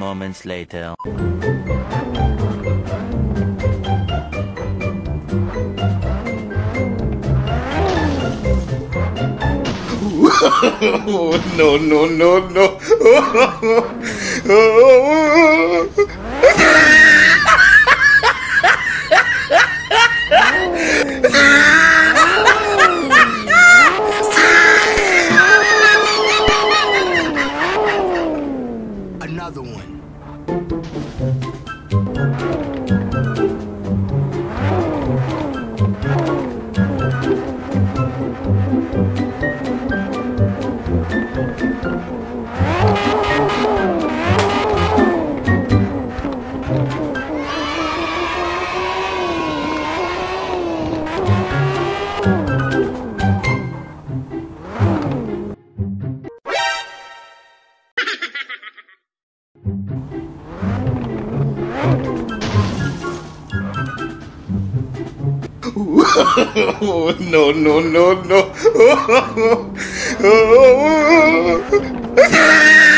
moments later. no, no, no, no. no, no, no, no.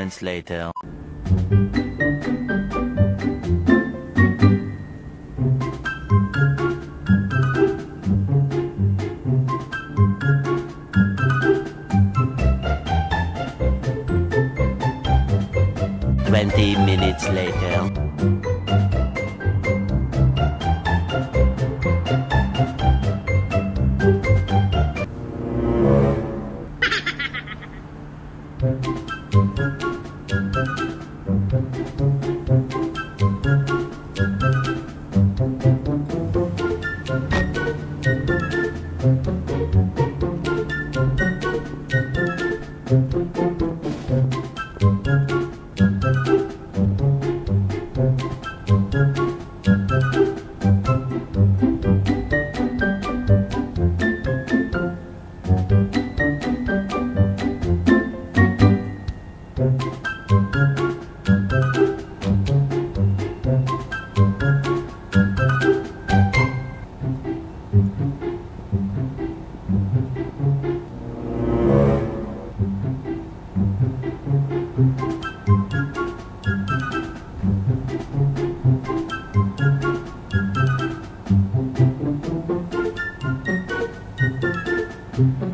moments later. Twenty minutes later. Mm-hmm.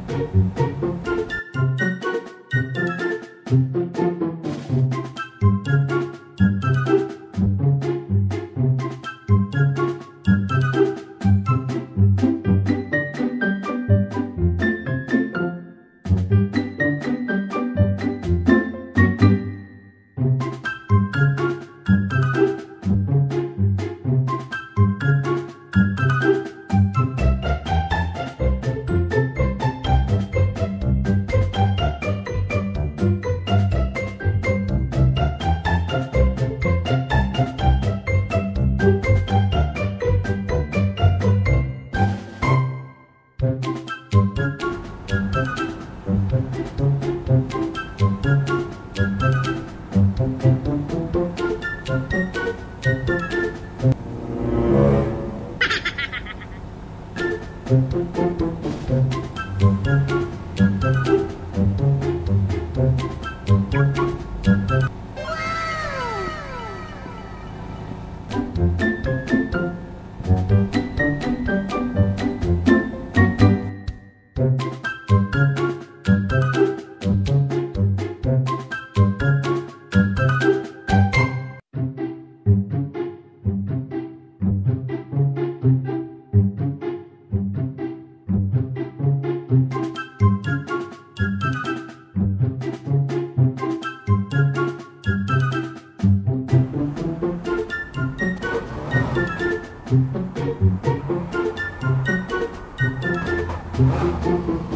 Thank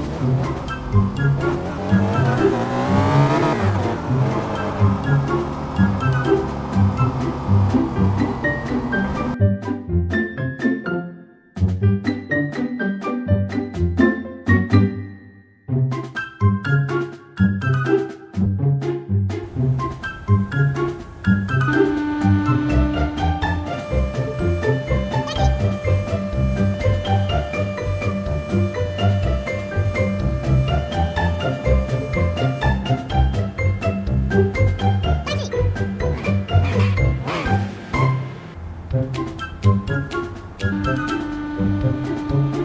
you. Taxi!